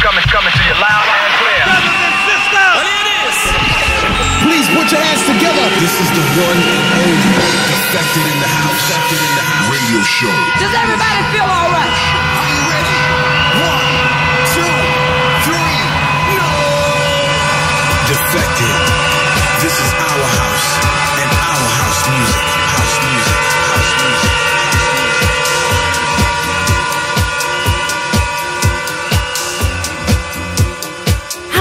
coming, coming to you loud and clear. Brothers and sisters. Well, here it is. Please put your hands together. This is the one and only Defected in the house. Defected in the house. Radio show. Does everybody feel all right? Are you ready? One, two, three. No. Defected. This is our house and our house music. House music.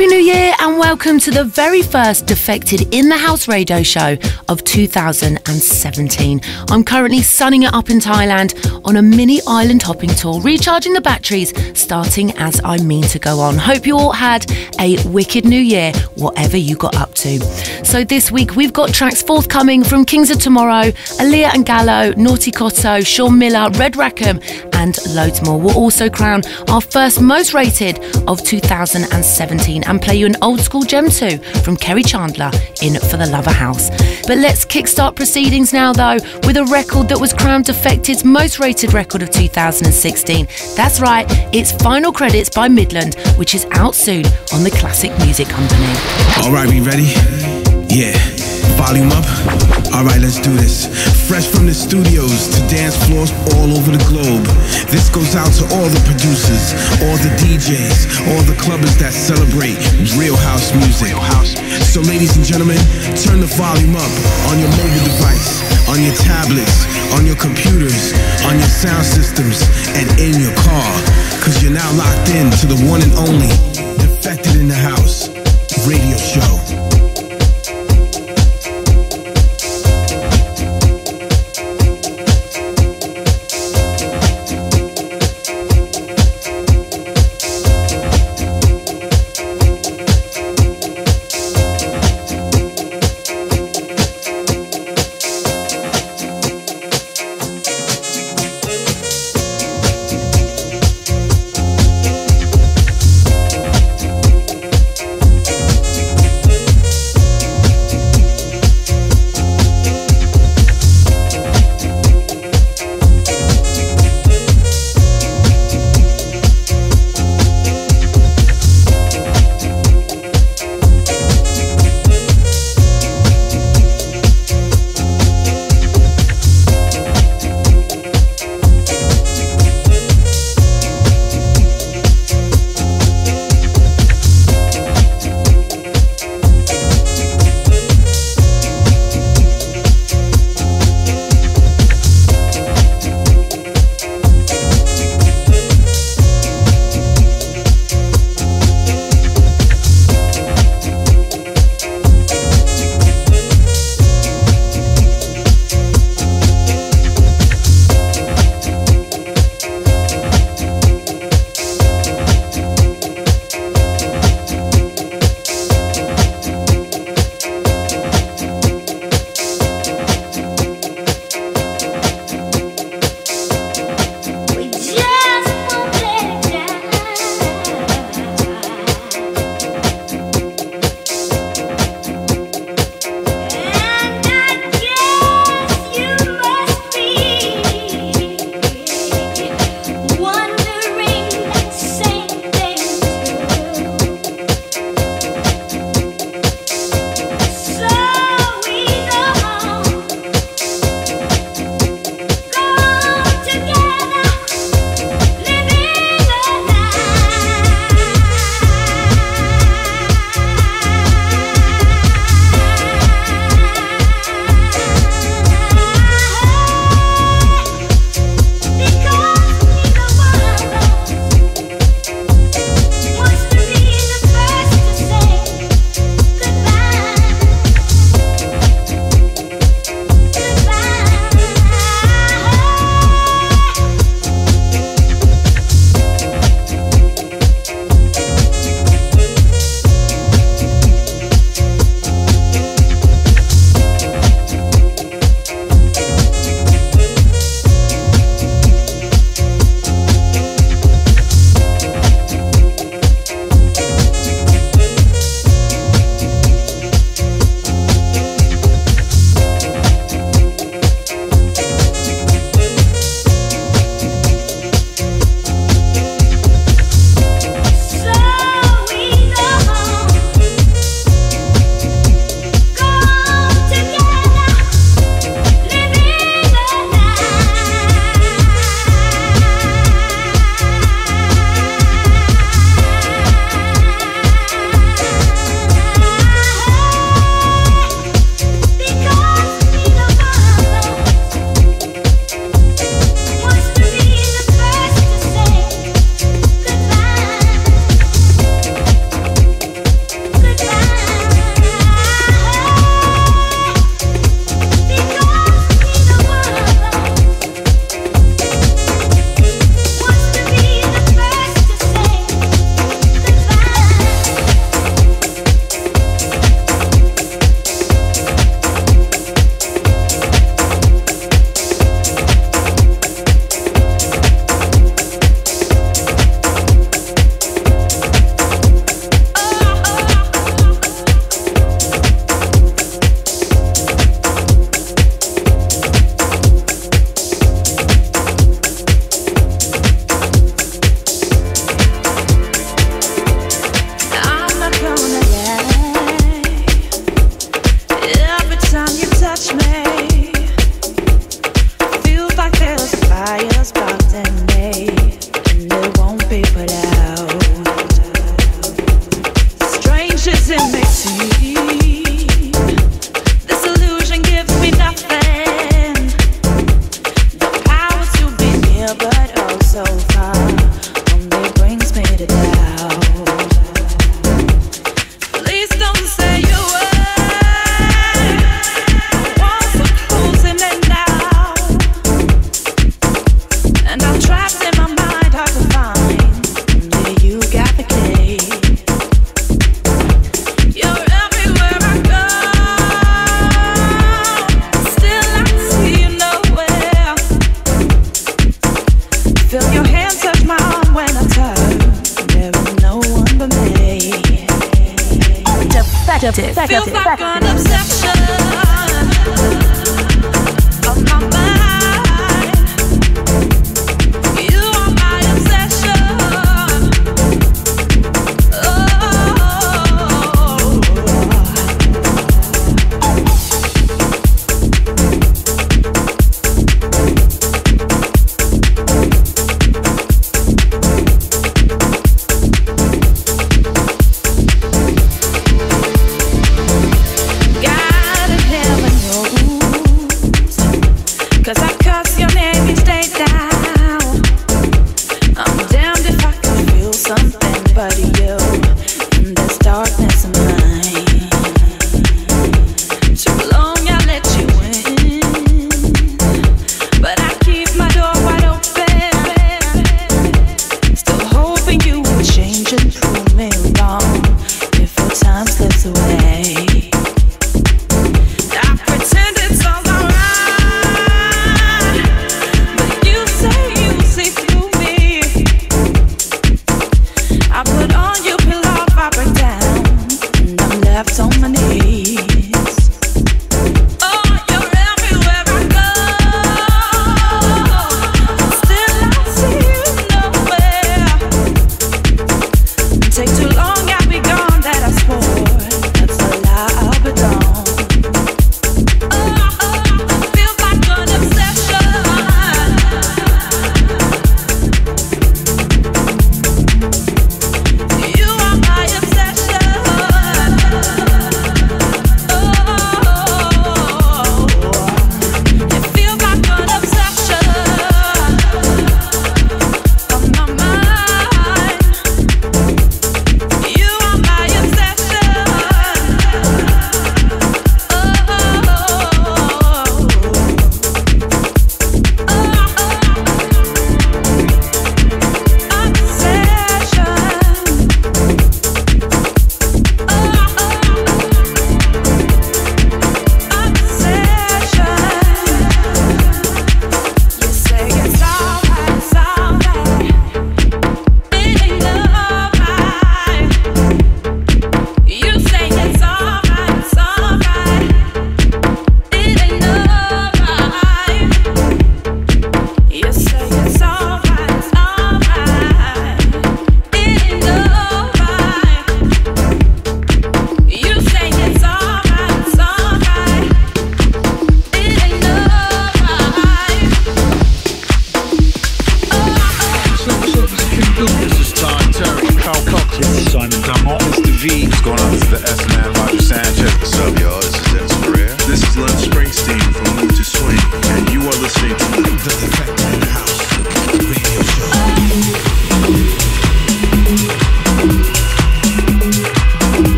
Happy New Year and welcome to the very first Defected in the House radio show of 2017. I'm currently sunning it up in Thailand on a mini island hopping tour, recharging the batteries, starting as I mean to go on. Hope you all had a wicked new year, whatever you got up to. So this week we've got tracks forthcoming from Kings of Tomorrow, Alaia and Gallo, Norty Cotto, Sean Miller, Red Rack'em, and loads more. We'll also crown our first most rated of 2017 and play you an old school gem too from Kerri Chandler in For the Love of House. But let's kickstart proceedings now though with a record that was crowned Defected's most rated record of 2016. That's right, it's Final Credits by Midland, which is out soon on the Classic Music Company. All right, we ready? Yeah. Volume up. All right, let's do this. Fresh from the studios to dance floors all over the globe. This goes out to all the producers, all the DJs, all the clubbers that celebrate real house music. So, ladies and gentlemen, turn the volume up on your mobile device, on your tablets, on your computers, on your sound systems, and in your car. Cause you're now locked in to the one and only Defected in the House radio show.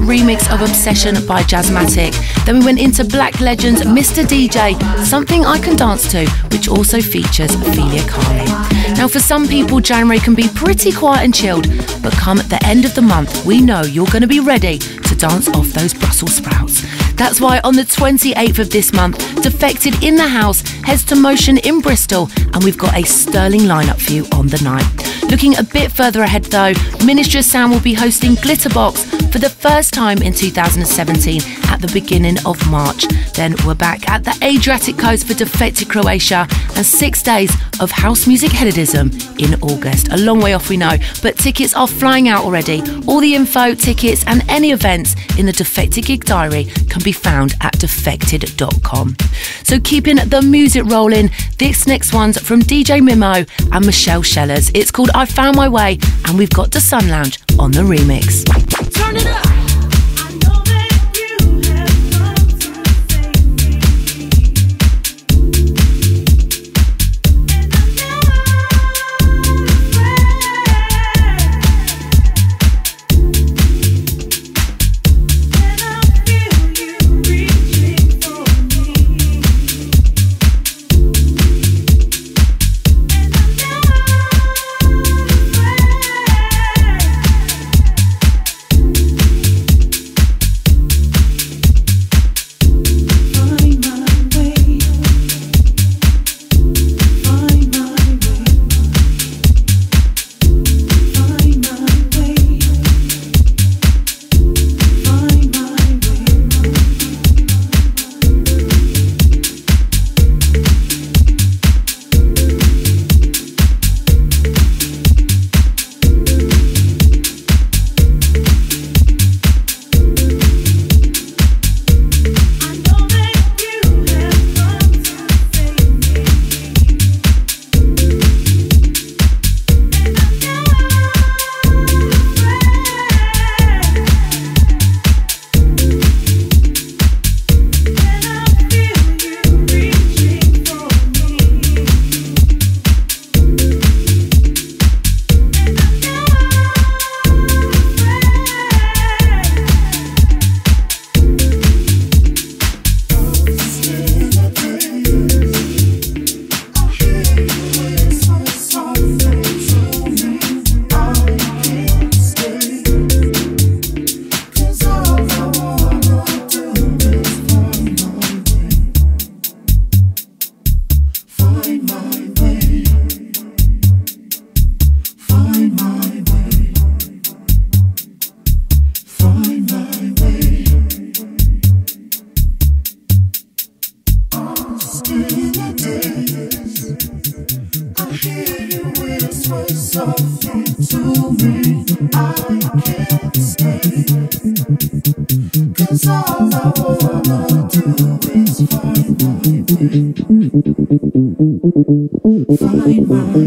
Remix of Obsession by Jazzmattik. Then we went into Black Legends Mr. DJ, Something I Can Dance To, which also features Phylea Carley. Now, for some people, January can be pretty quiet and chilled, but come at the end of the month, we know you're going to be ready to dance off those Brussels sprouts. That's why on the 28th of this month, Defected in the House heads to Motion in Bristol, and we've got a sterling lineup for you on the night. Looking a bit further ahead though, of Sound will be hosting Glitterbox for the first time in 2017 at the beginning of March. Then we're back at the Adriatic coast for Defected Croatia and six days of house music headedism in August. A long way off, we know, but tickets are flying out already. All the info, tickets, and any events in the Defected Gig Diary can be found at defected.com. So keeping the music rolling, this next one's from DJ MiMMo and Michelle Shellers. It's called I Found My Way, and we've got the Sun Lounge on the remix. Turn it up.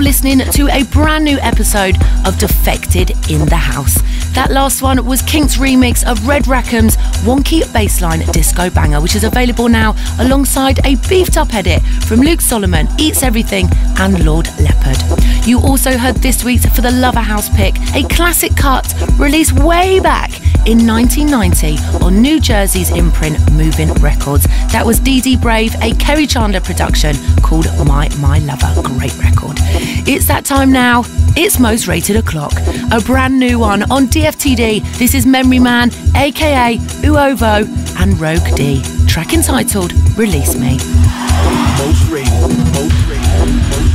you're listening to a brand new episode of Defected in the House. That last one was KiNK's remix of Red Rack'em's wonky bassline disco banger, which is available now alongside a beefed up edit from Luke Solomon, Eats Everything, and Lord Leopard. You also heard this week's For the Love of House pick, a classic cut released way back in 1990 on New Jersey's imprint Movin' Records. That was Dee Brave, a Kerri Chandler production called My My Lover. Great record. It's that time now. It's Most Rated O'Clock, a brand new one on DFTD. This is Memoryman, aka Uovo, and Rogue D. Track entitled Release Me. Most rated. Most rated. Most rated.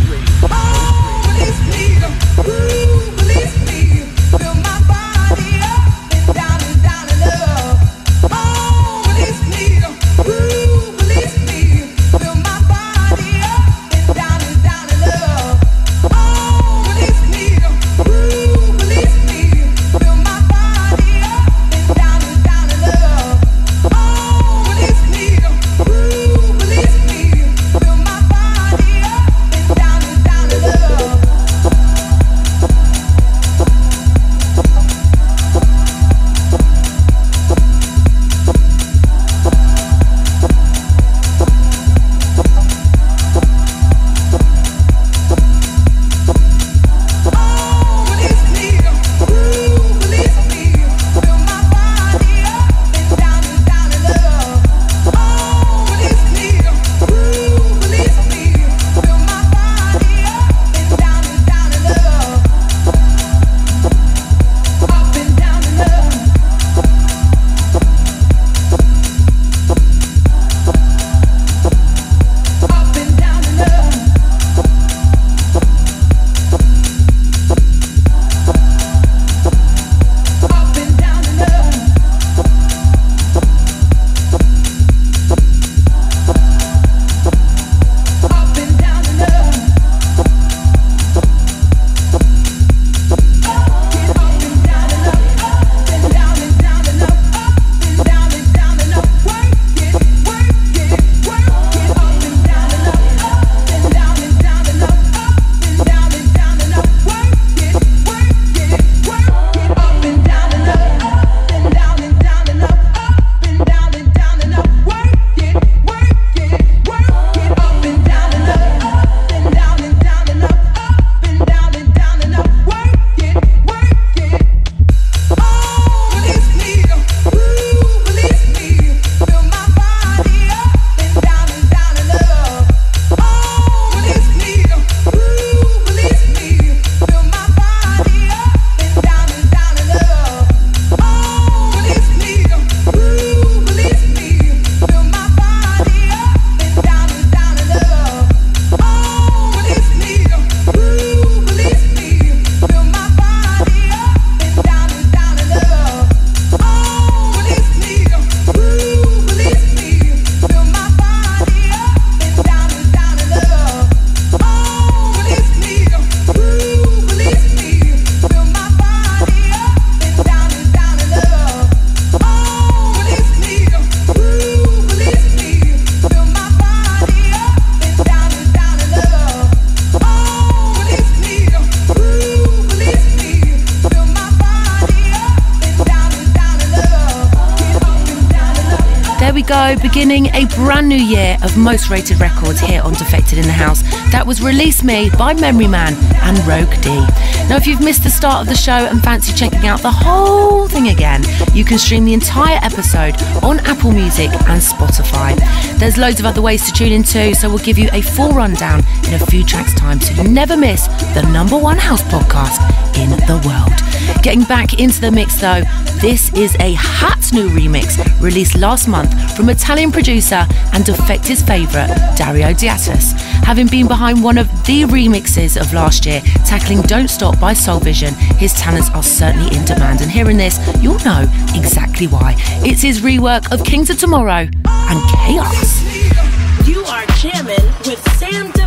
Beginning a brand new year of most rated records here on Defected in the House. That was Release Me by Memoryman and Rogue D. Now, if you've missed the start of the show and fancy checking out the whole thing again, you can stream the entire episode on Apple Music and Spotify. There's loads of other ways to tune in too, so we'll give you a full rundown in a few tracks' time so you never miss the number one house podcast in the world. Getting back into the mix though, this is a hot new remix released last month from Italian producer and Defected's favourite, Dario D'Attis. Having been behind one of the remixes of last year, tackling Don't Stop by Soul Vision, his talents are certainly in demand. And hearing this, you'll know exactly why. It's his rework of Kings of Tomorrow and Kaoz. You are jamming with Sam Divine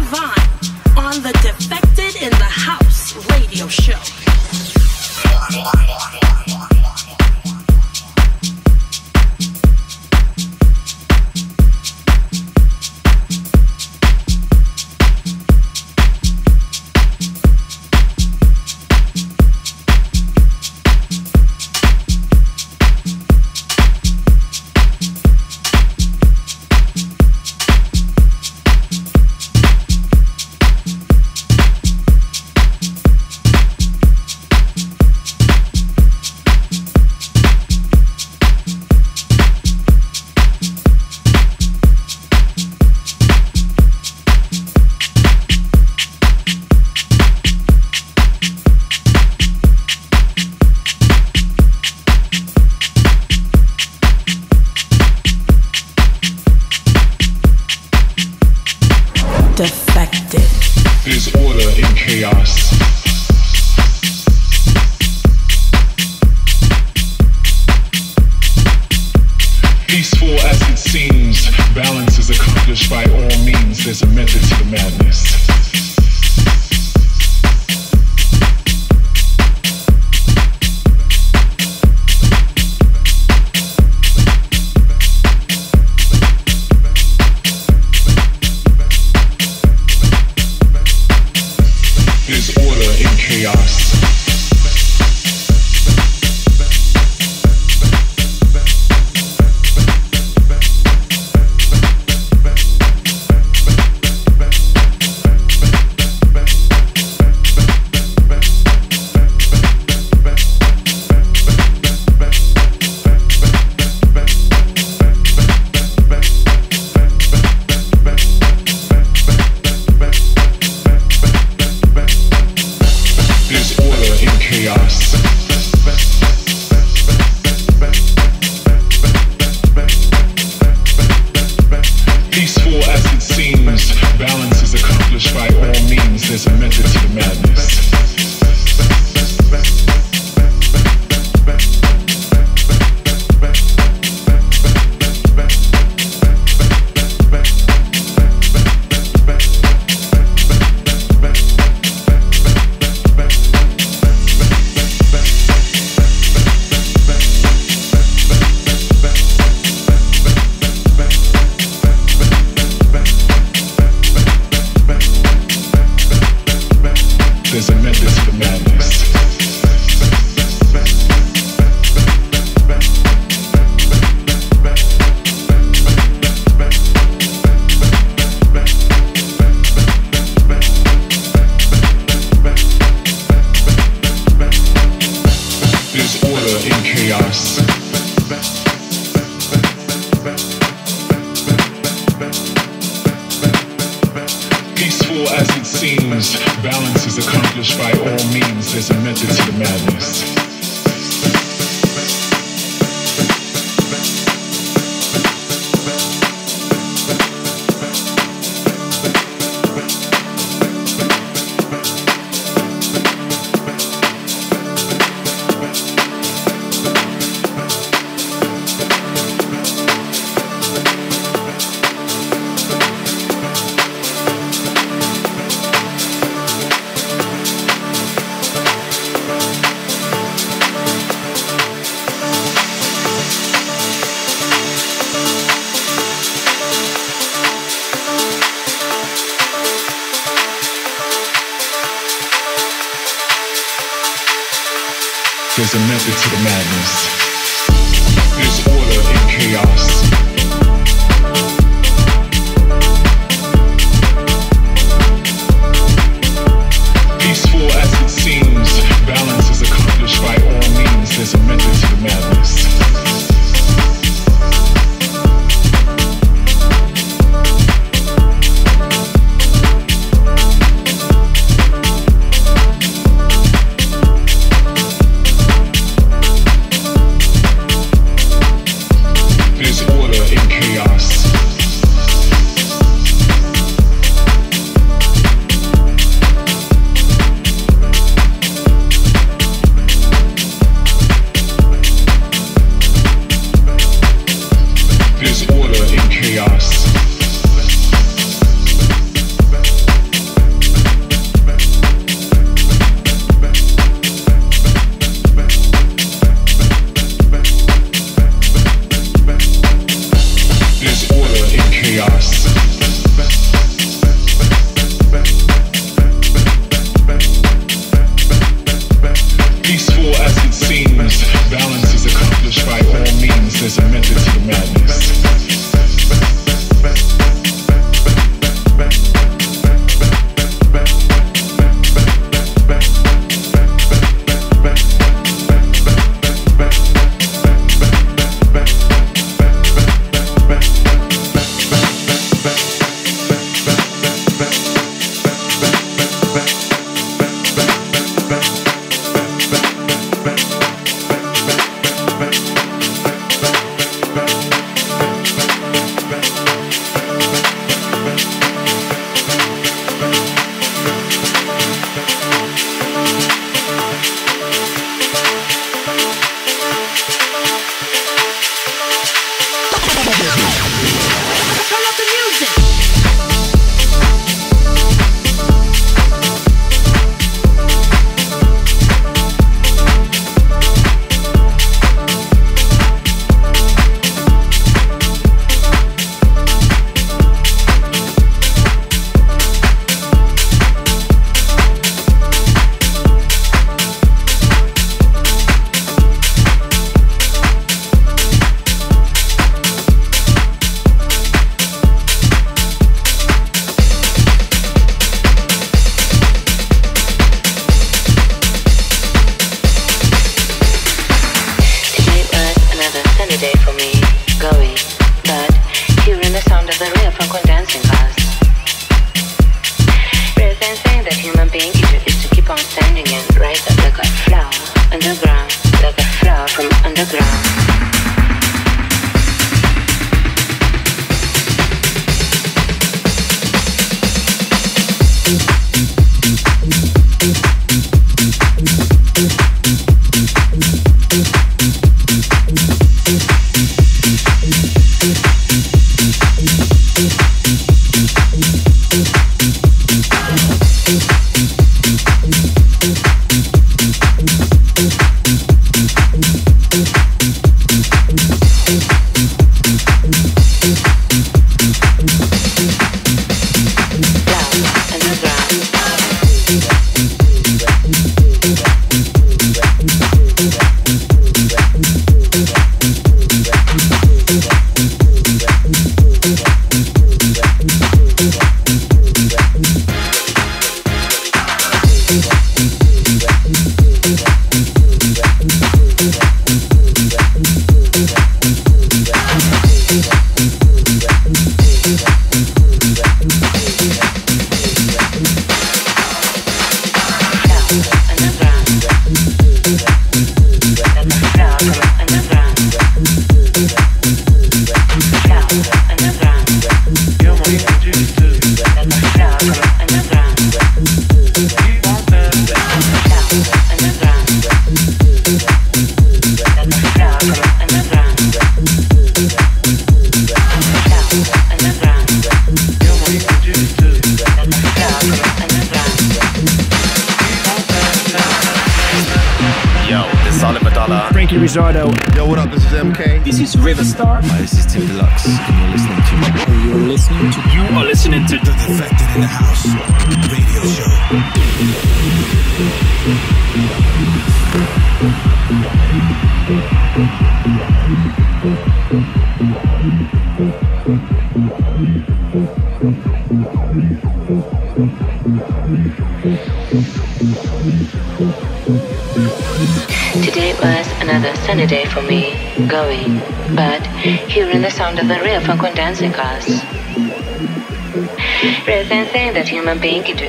back.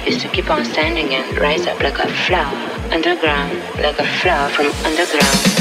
Is to keep on standing and rise up like a flower underground, like a flower from underground.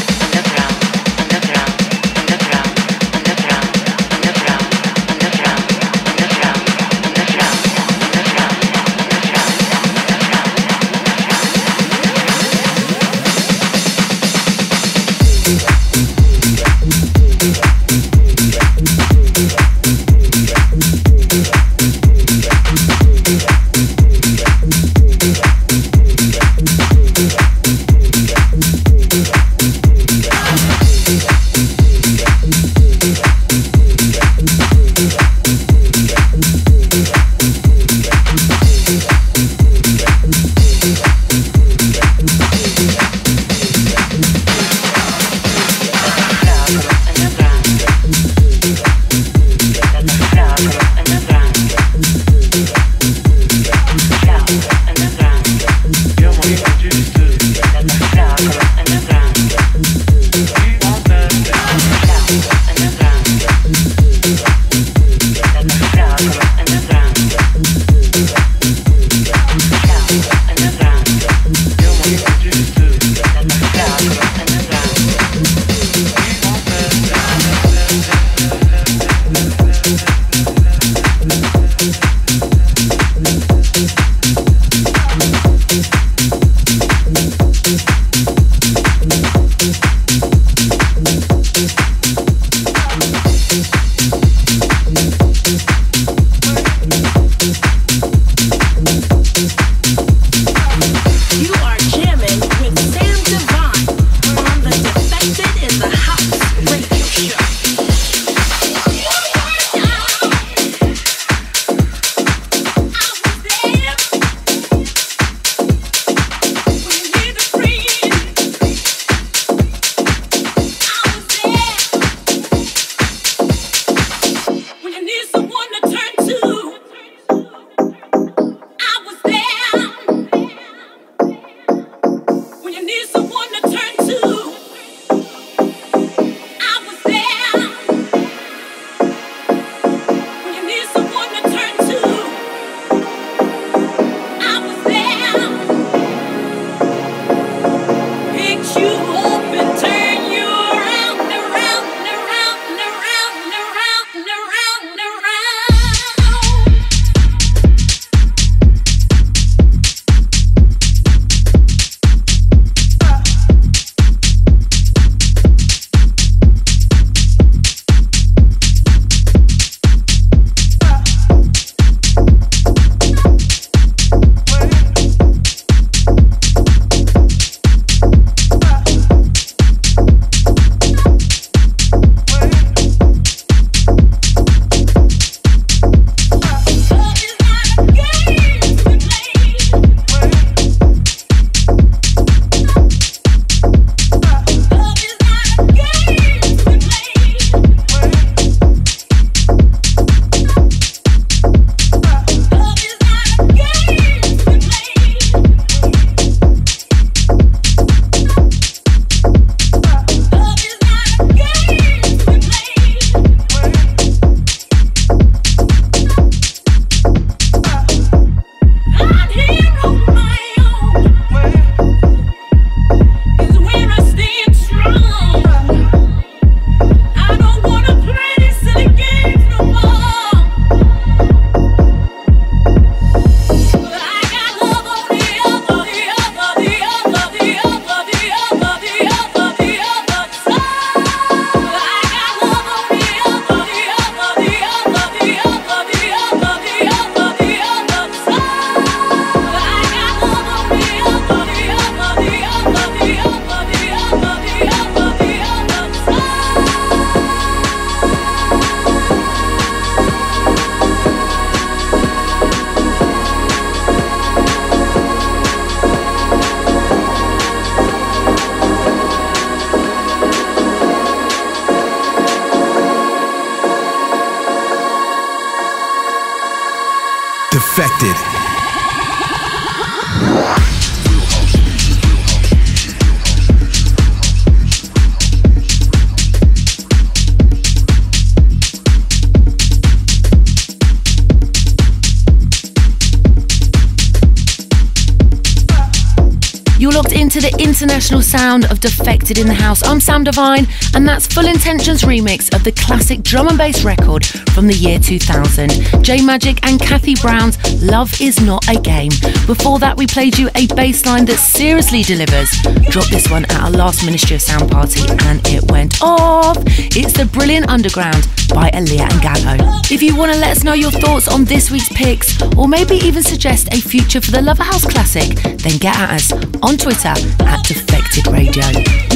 International sound of Defected in the House. I'm Sam Divine, and that's Full Intentions remix of the classic drum and bass record from the year 2000. J Majik and Kathy Brown's Love Is Not a Game. Before that, we played you a bass line that seriously delivers. Dropped this one at our last Ministry of Sound party, and it went off. It's The Brilliant Underground by Alaia and Gallo. If you want to let us know your thoughts on this week's picks, or maybe even suggest a future For the Love of House Classic, then get at us on Twitter at Defected Radio.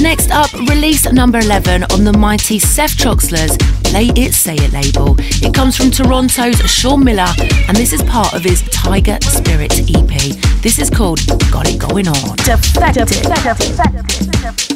Next up, release number 11 on the mighty Seth Troxler's Play It Say It label. It comes from Toronto's Sean Miller, and this is part of his Tiger Spirit EP. This is called Got It Going On. Defected. Defected. Defected.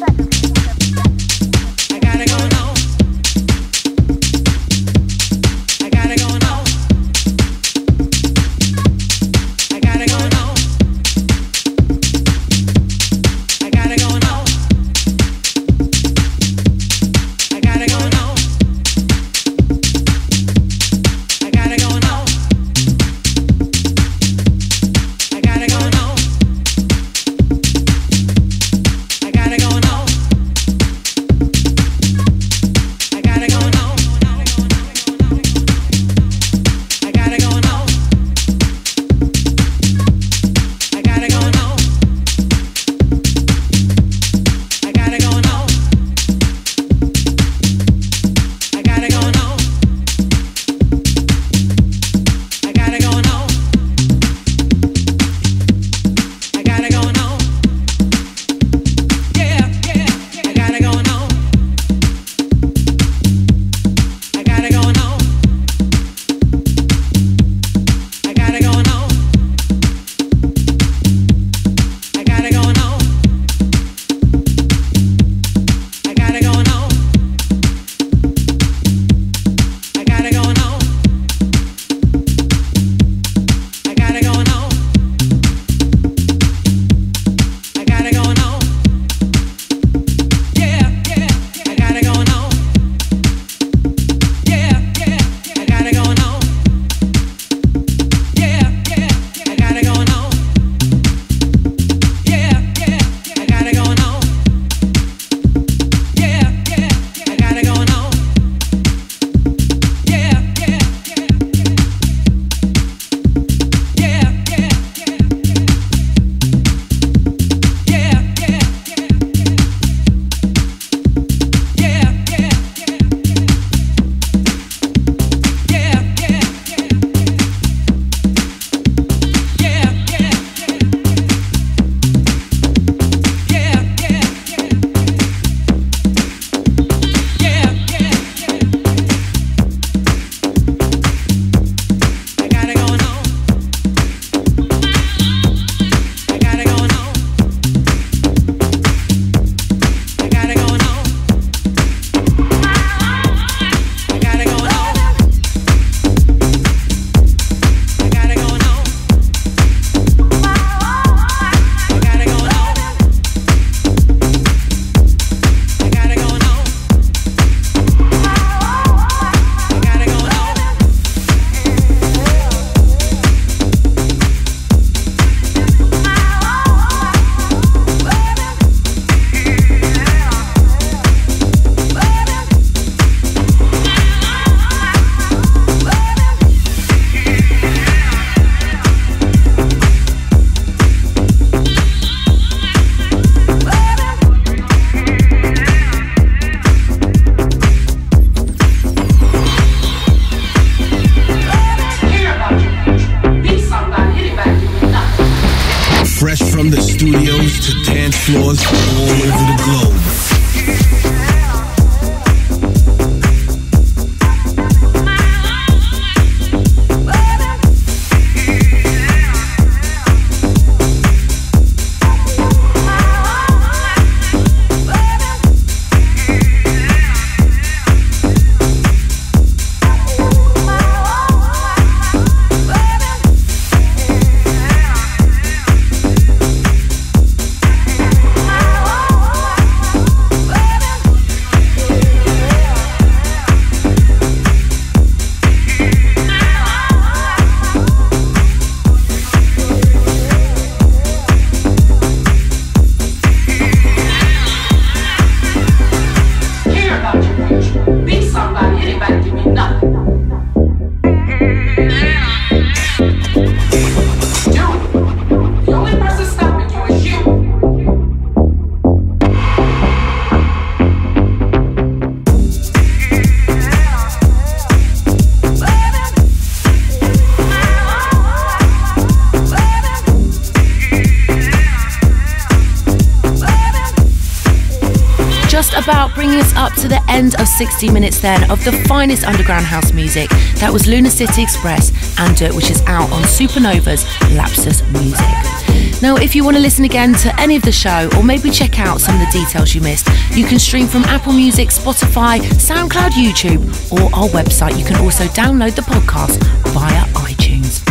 60 minutes then of the finest underground house music. That was Lunar City Express and Dirt, which is out on Supernova's Lapsus Music. Now, if you want to listen again to any of the show or maybe check out some of the details you missed, you can stream from Apple Music, Spotify, SoundCloud, YouTube, or our website. You can also download the podcast via iTunes.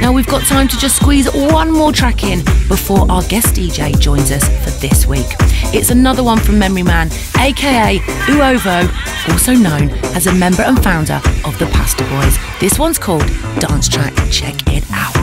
Now we've got time to just squeeze one more track in before our guest DJ joins us for this week. It's another one from Memoryman, aka Uovo, also known as a member and founder of the Pasta Boys. This one's called Dance Track. Check it out.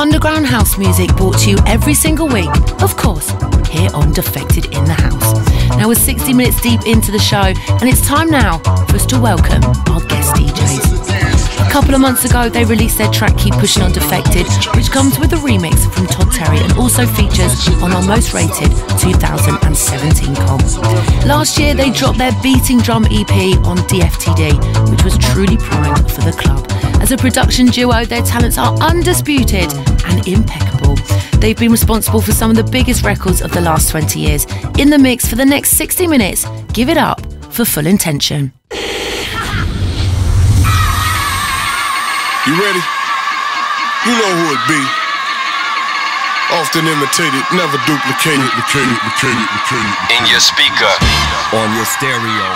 Underground house music brought to you every single week, of course, here on Defected in the House. Now we're 60 minutes deep into the show, and it's time now for us to welcome our guest DJs. A couple of months ago, they released their track Keep Pushing on Defected, which comes with a remix from Todd Terry and also features on our most rated 2017 comp. Last year, they dropped their Beating Drum EP on DFTD, which was truly primed for the club. As a production duo, their talents are undisputed and impeccable. They've been responsible for some of the biggest records of the last 20 years. In the mix for the next 60 minutes, give it up for Full Intention. You ready? You know who it be. Often imitated, never duplicated. duplicated, duplicated, duplicated. In your speaker. On your stereo.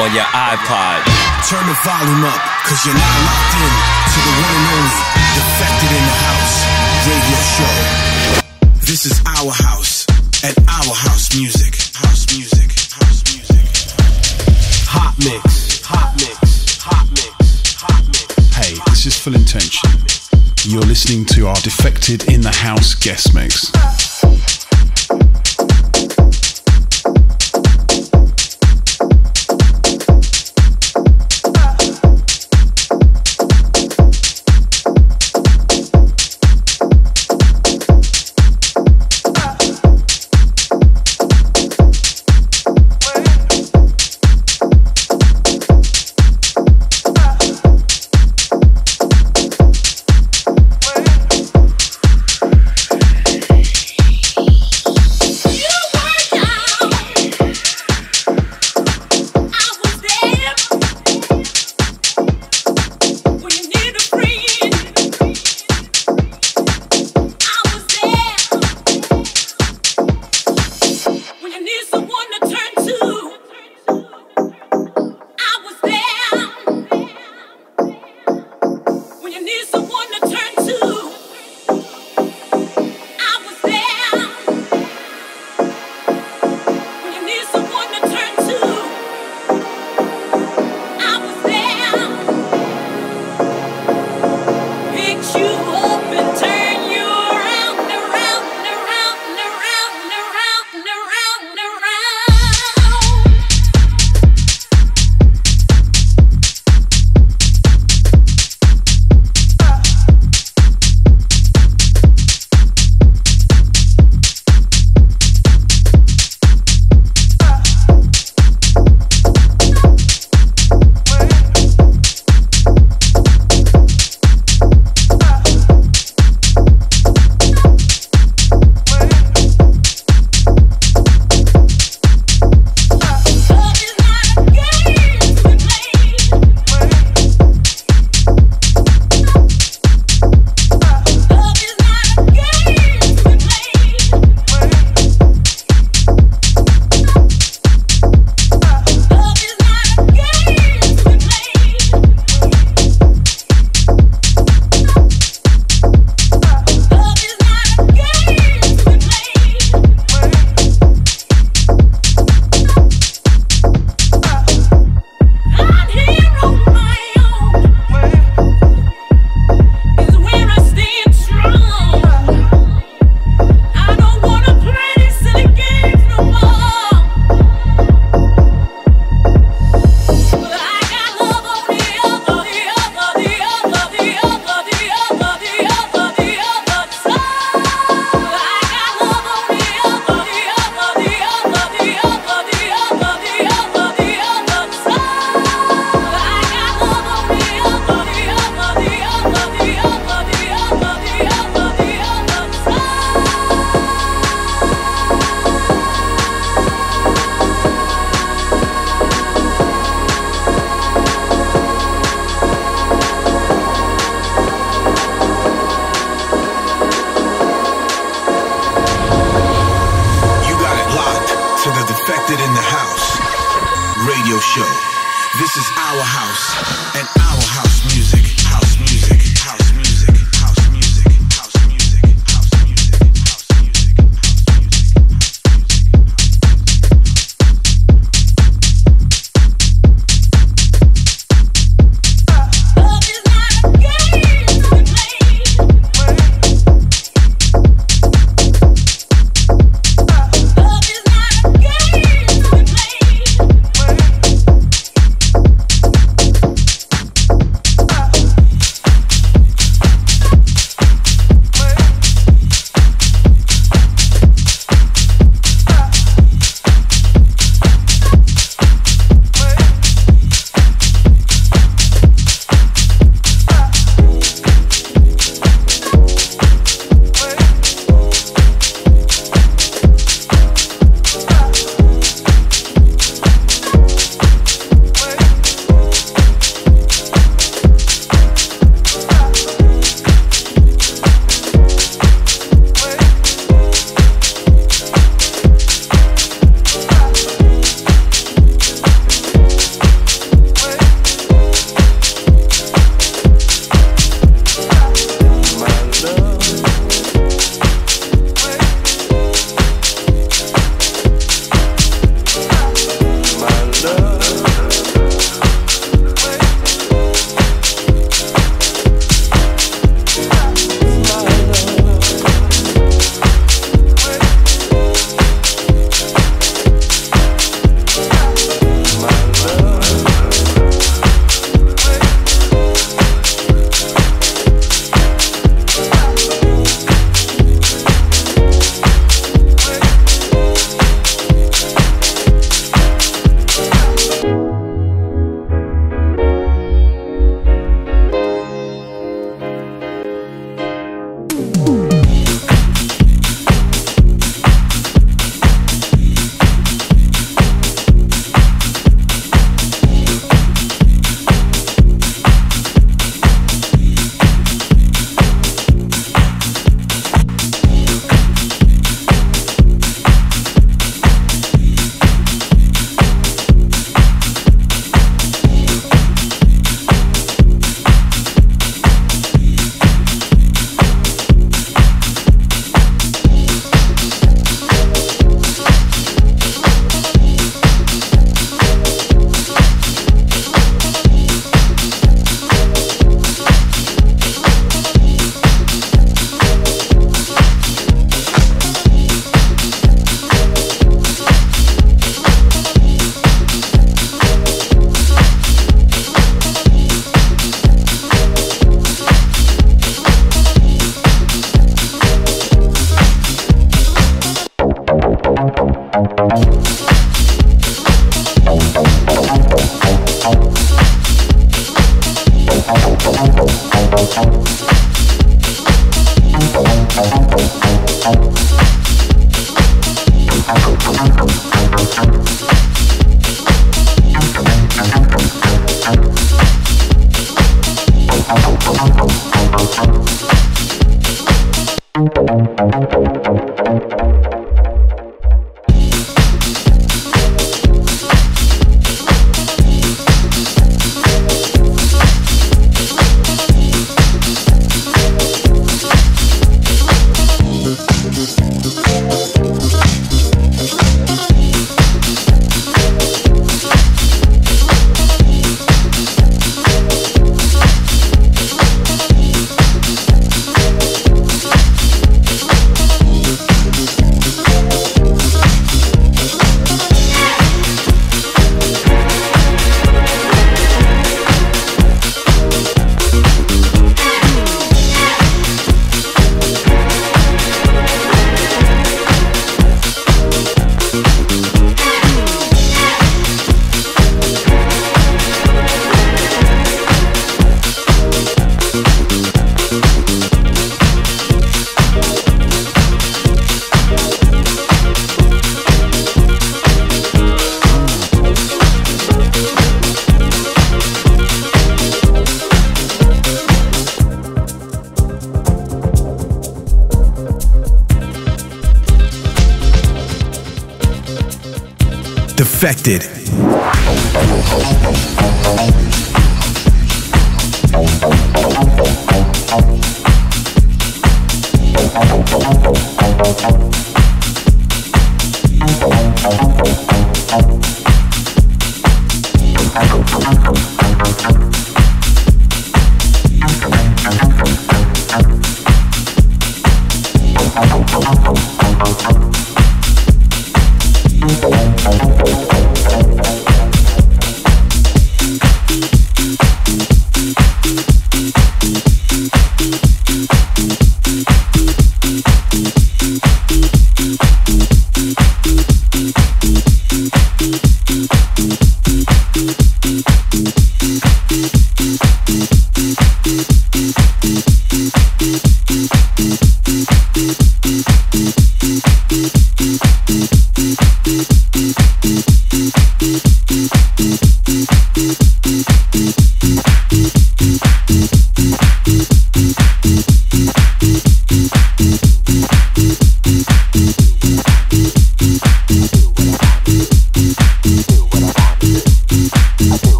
On your iPod. Turn the volume up, cause you're not locked in to the one and only Defected in the House radio show. This is our house and our house music. House music. House music. Hot mix. Hot mix. Hot mix. Hot mix. Hey, this is Full Intention. You're you're listening to our Defected in the House guest mix.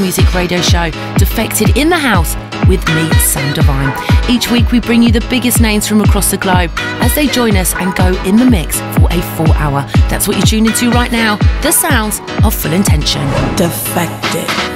Music radio show, Defected in the House, with me, Sam Divine. Each week we bring you the biggest names from across the globe as they join us and go in the mix for a full hour. That's what you're tuning to right now, the sounds of full intention. Defected.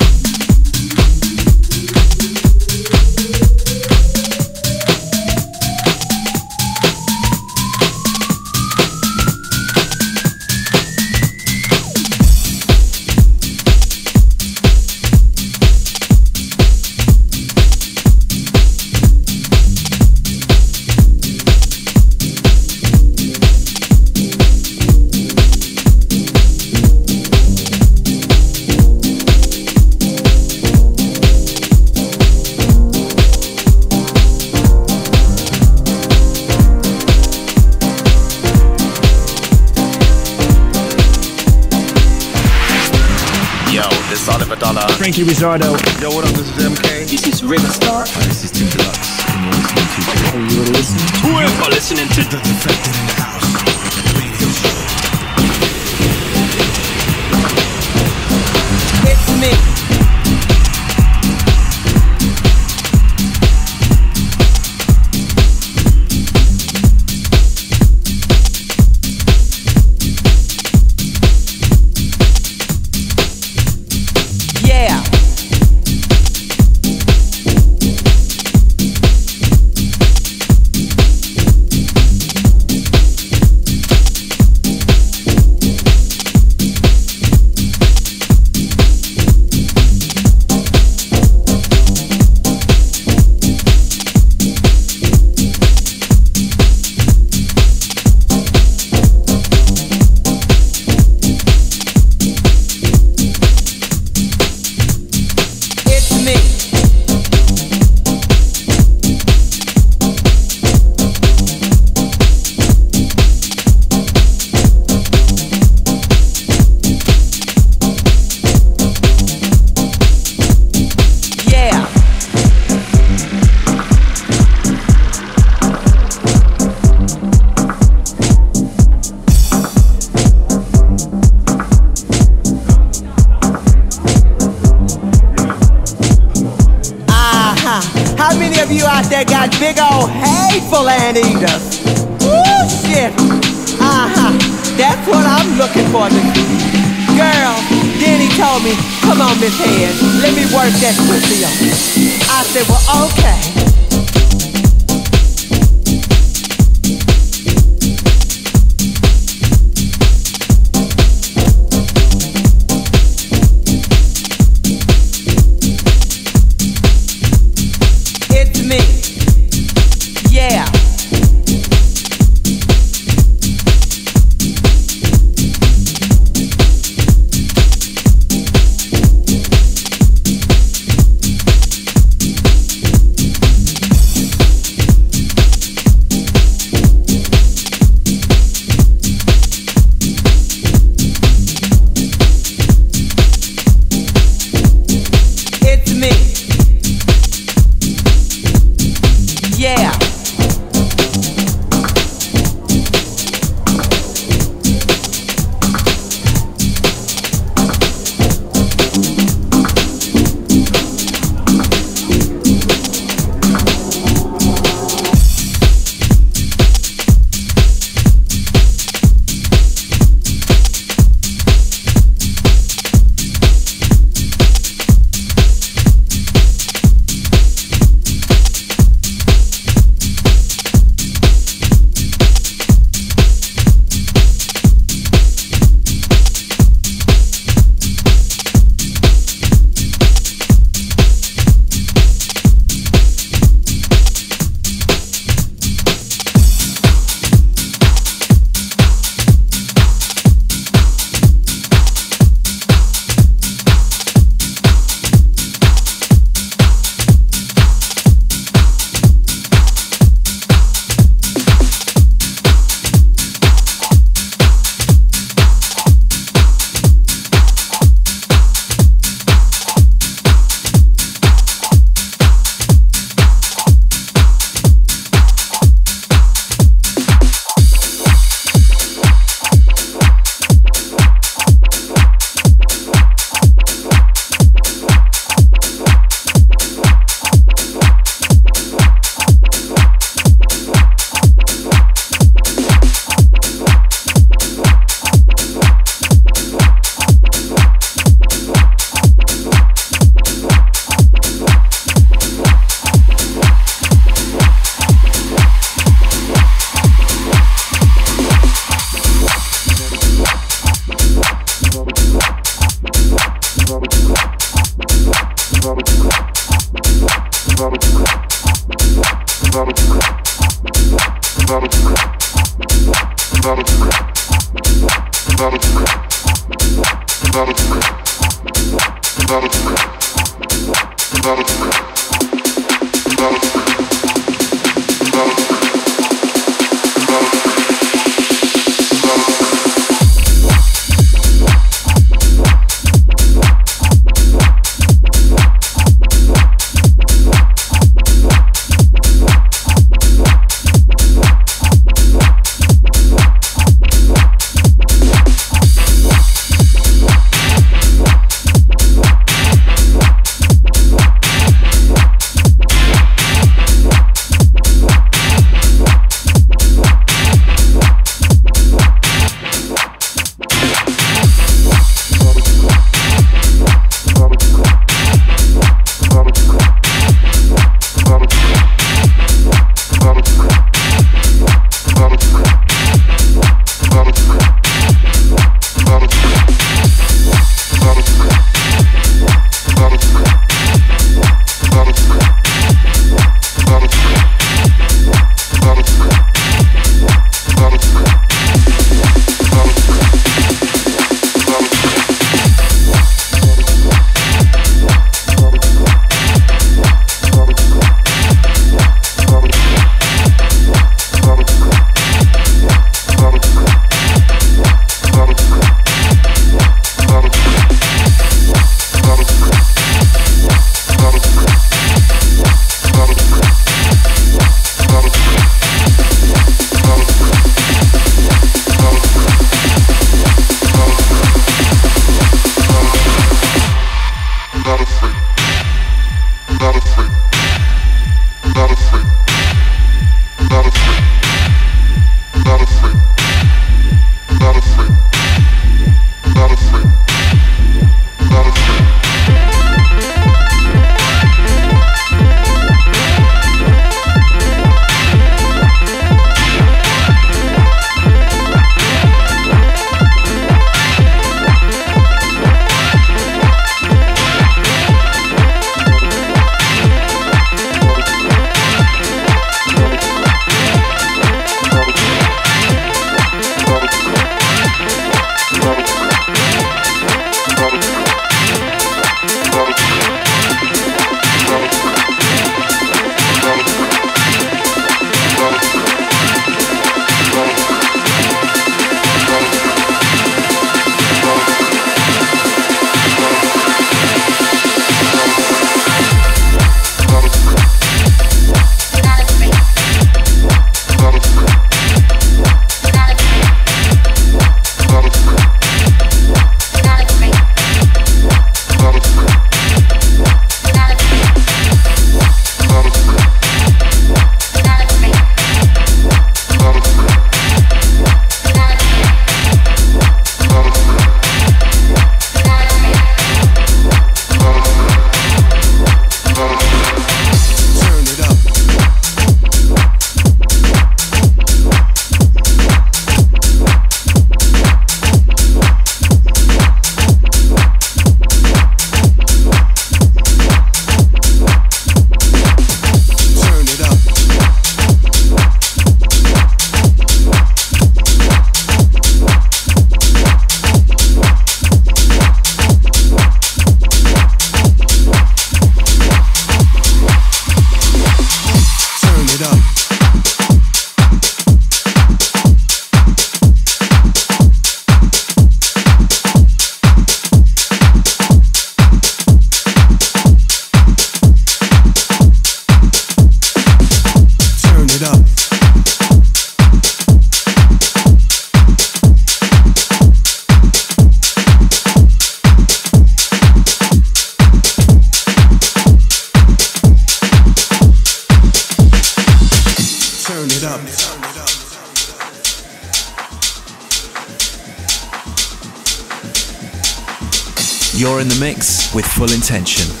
attention.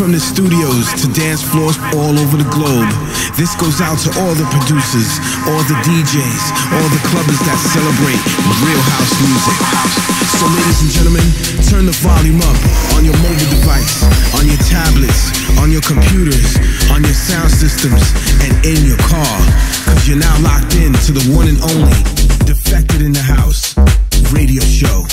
From the studios to dance floors all over the globe, this goes out to all the producers, all the DJs, all the clubbers that celebrate real house music. So ladies and gentlemen, turn the volume up on your mobile device, on your tablets, on your computers, on your sound systems, and in your car. Cause you're now locked in to the one and only Defected in the House radio show.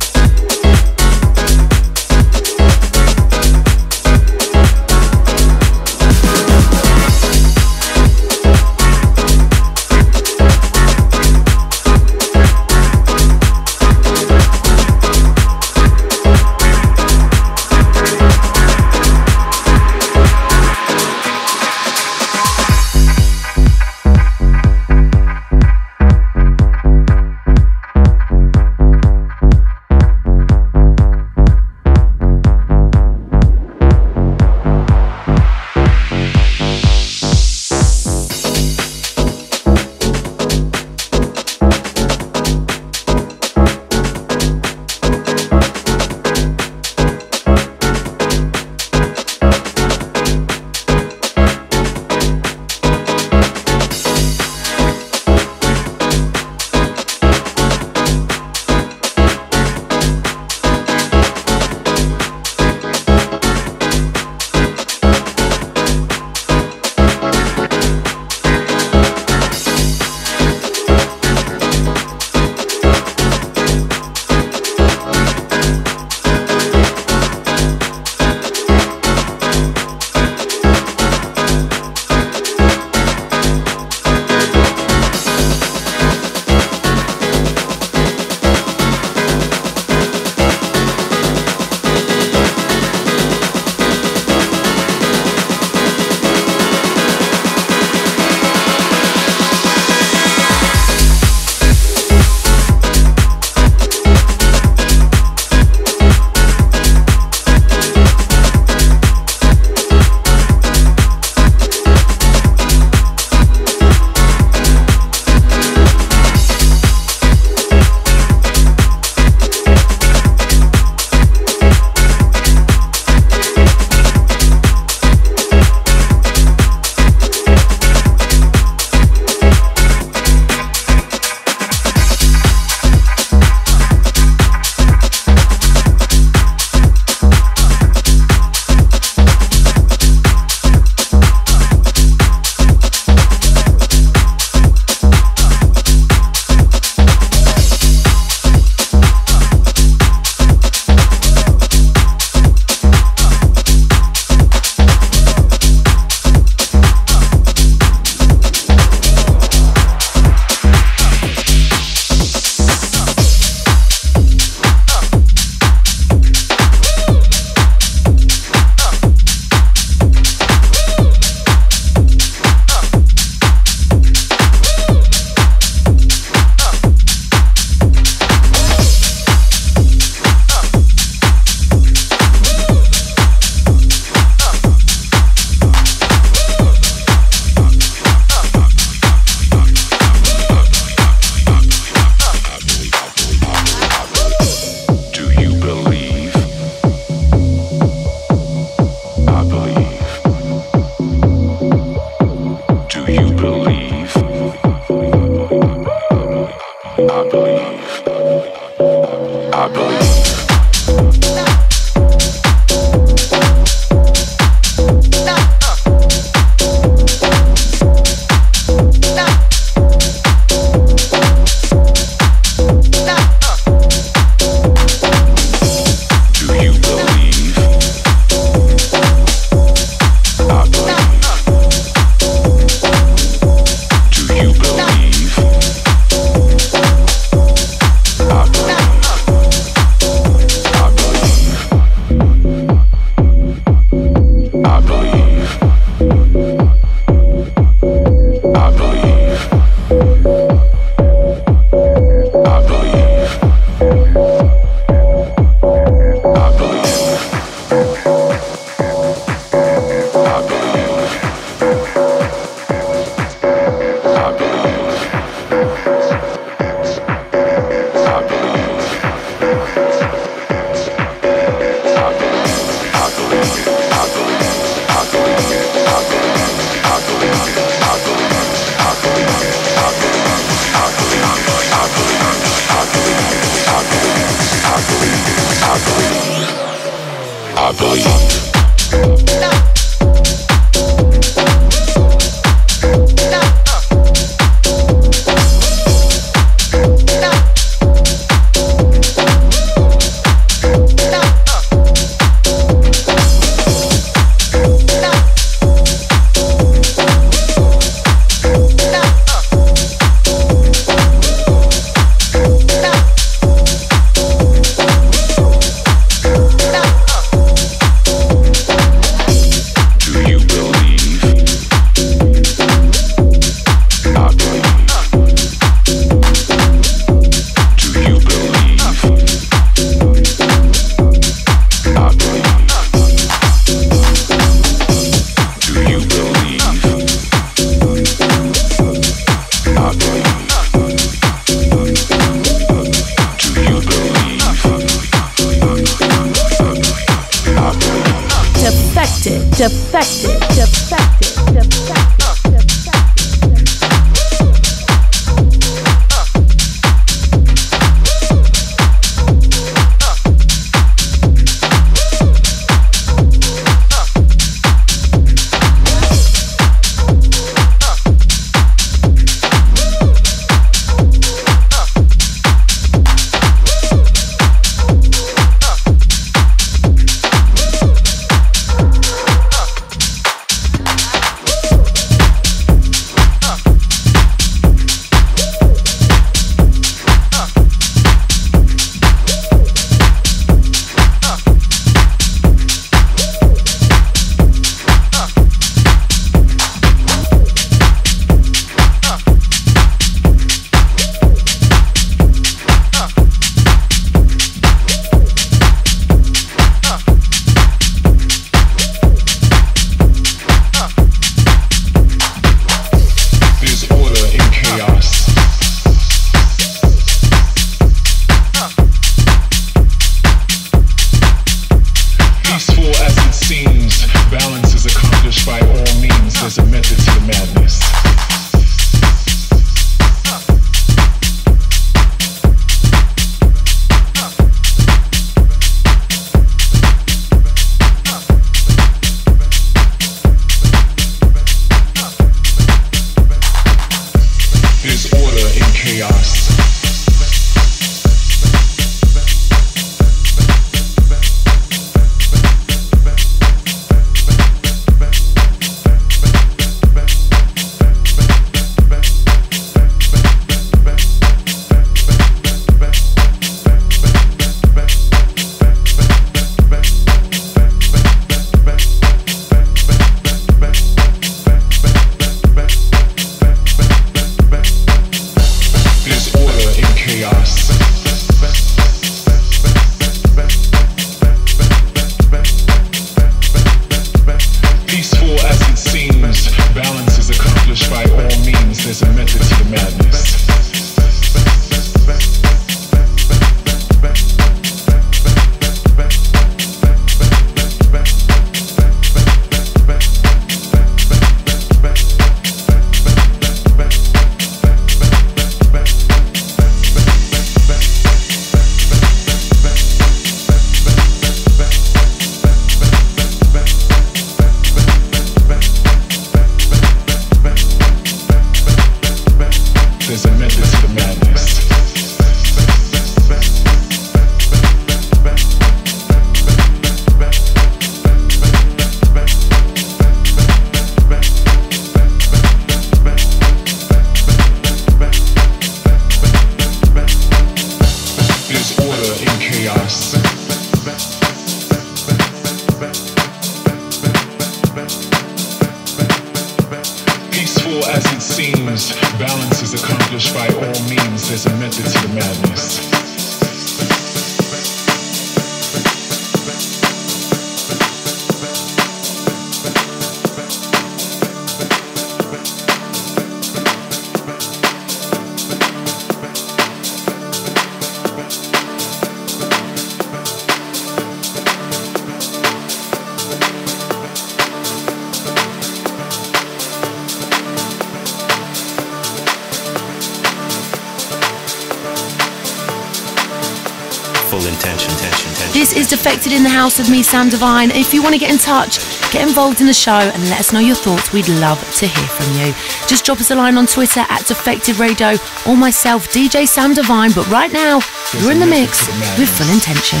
Full intention, intention, intention. This is Defected in the House with me, Sam Divine. If you want to get in touch, get involved in the show and let us know your thoughts. We'd love to hear from you. Just drop us a line on Twitter at Defected Radio or myself, DJ Sam Divine. But right now, you're in the mix with Full Intention.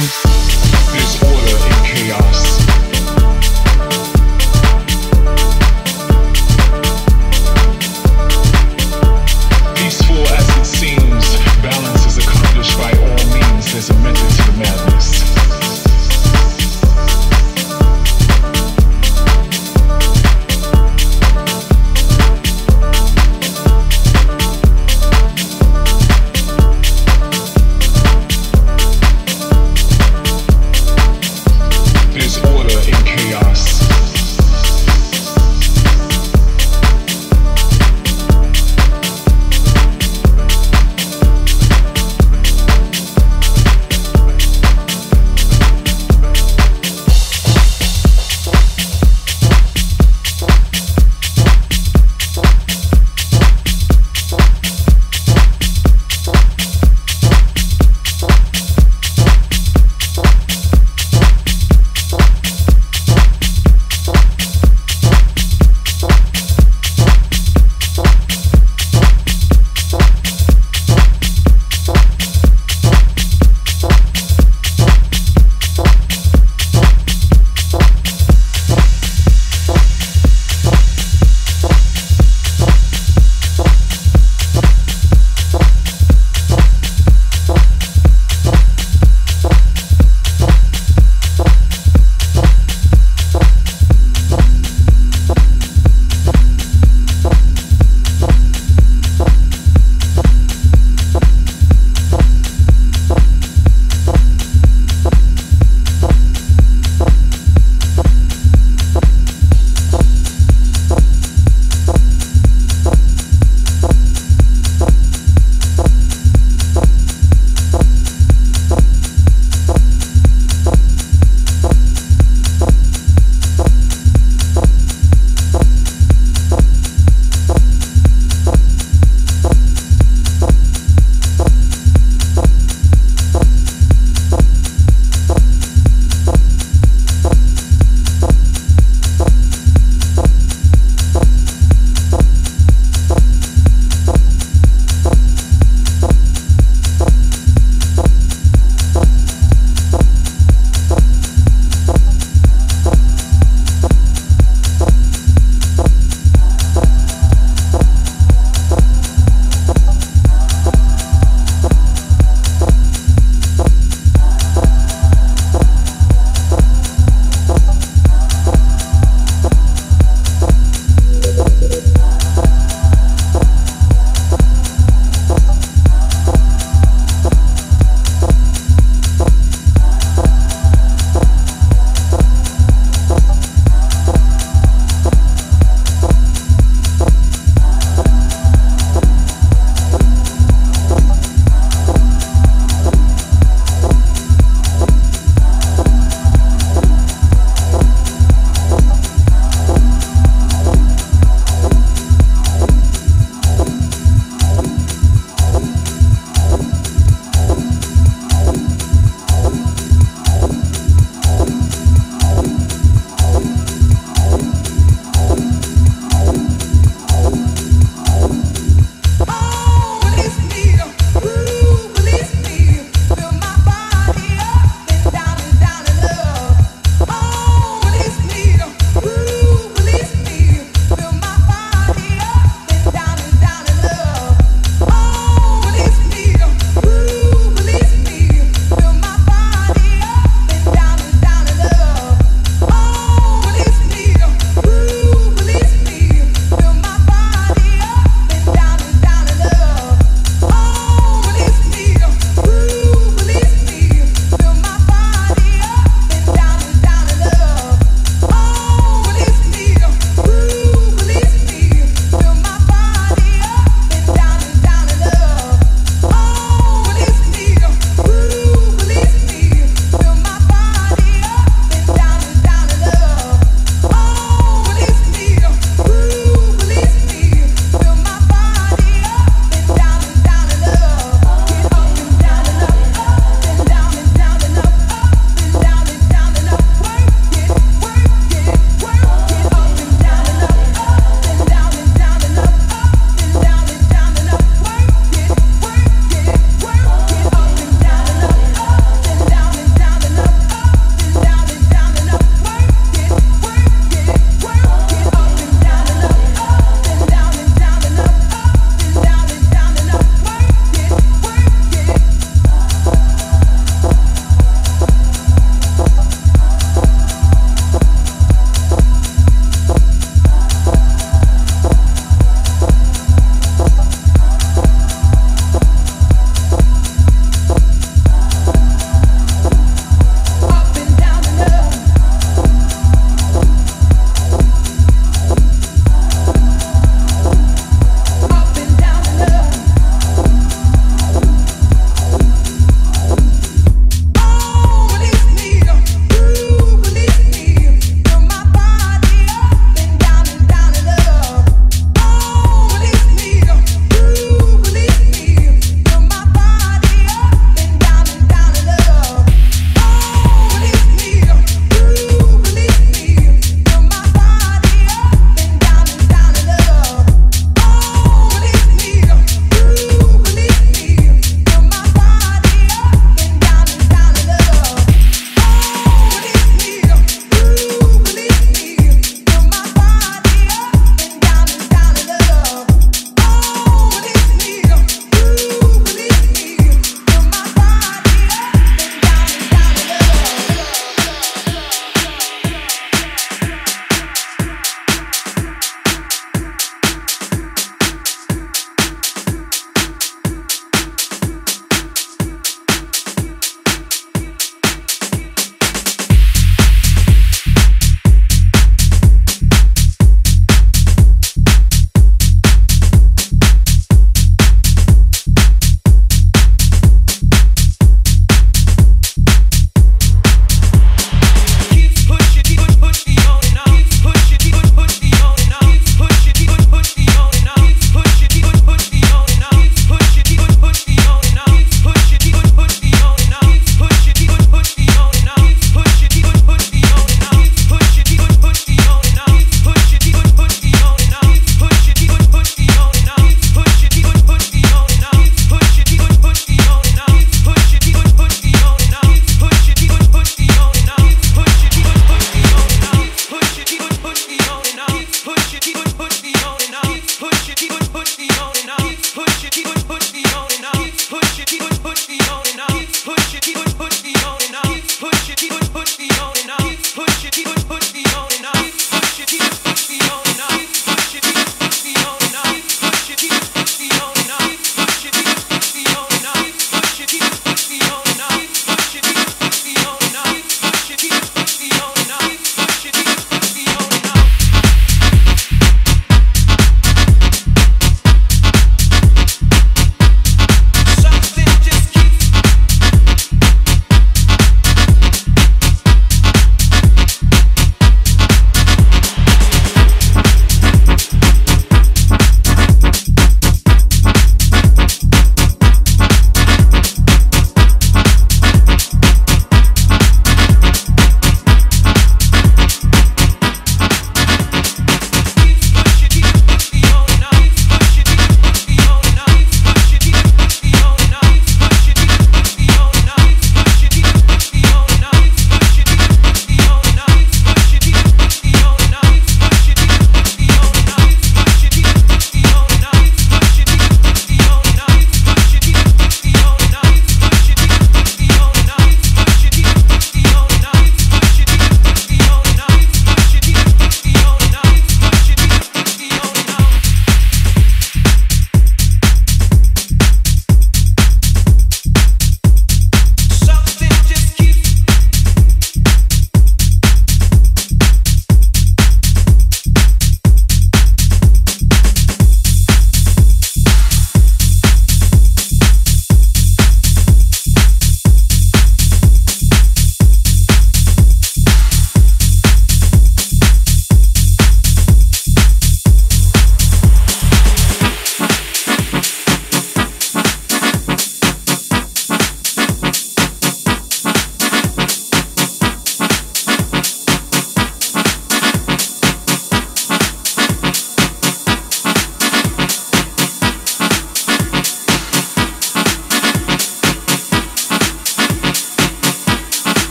There's order in chaos.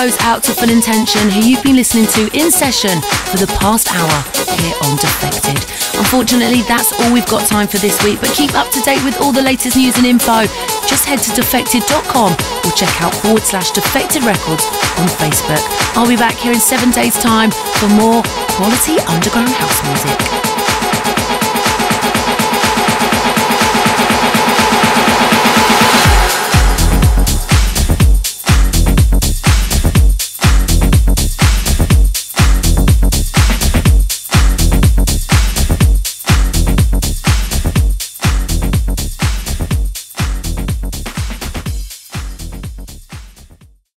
Goes out to Full Intention, who you've been listening to in session for the past hour here on Defected. Unfortunately, that's all we've got time for this week, but keep up to date with all the latest news and info. Just head to defected.com or check out forward slash defected records on Facebook. I'll be back here in seven days' time for more quality underground house music.